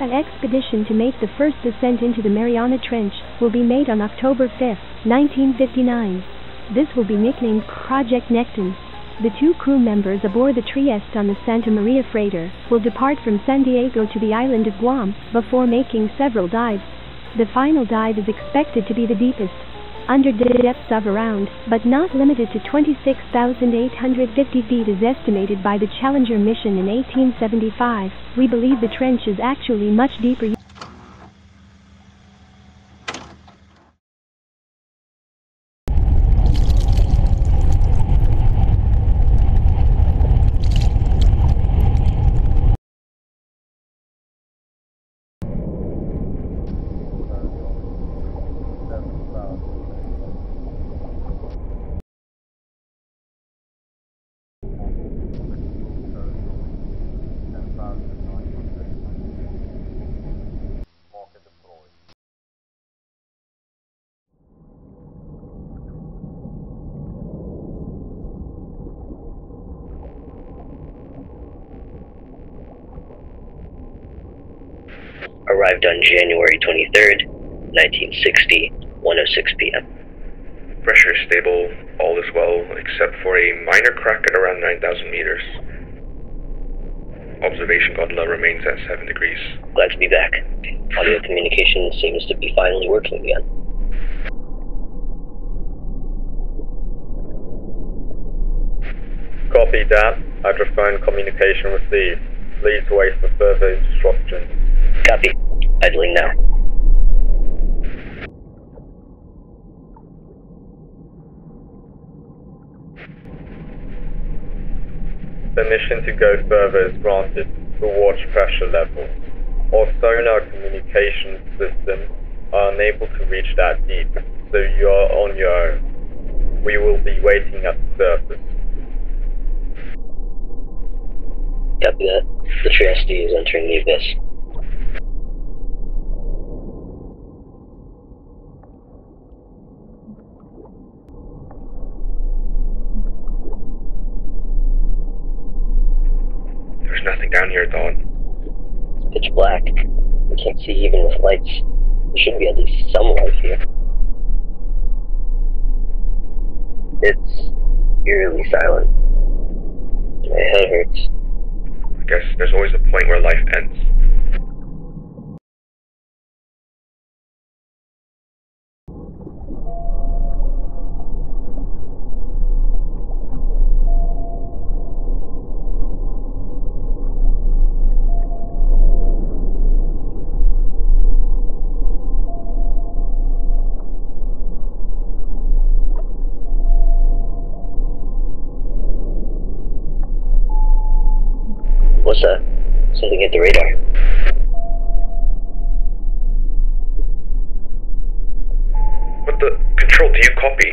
An expedition to make the first descent into the Mariana Trench will be made on October 5, 1959. This will be nicknamed Project Nekton. The two crew members aboard the Trieste on the Santa Maria freighter will depart from San Diego to the island of Guam before making several dives. The final dive is expected to be the deepest, under the depths of around, but not limited to 26,850 feet as estimated by the Challenger mission in 1875. We believe the trench is actually much deeper. Arrived on January 23rd, 1960, 1:06 p.m. Pressure is stable, all is well, except for a minor crack at around 9,000 meters. Observation gondola remains at 7 degrees. Glad to be back. Audio communication seems to be finally working again. Copy that. Hydrophone communication received. Please wait for further instructions. Copy. Idling now. Permission to go further is granted to watch pressure levels. All sonar communication systems are unable to reach that deep, so you are on your own. We will be waiting at the surface. Copy that. The Trieste is entering the abyss. Down here, Dawn. It's pitch black. We can't see even with lights. There should be at least some light here. It's eerily silent. My head hurts. I guess there's always a point where life ends. What's that? Something hit the radar. What the? Control, do you copy?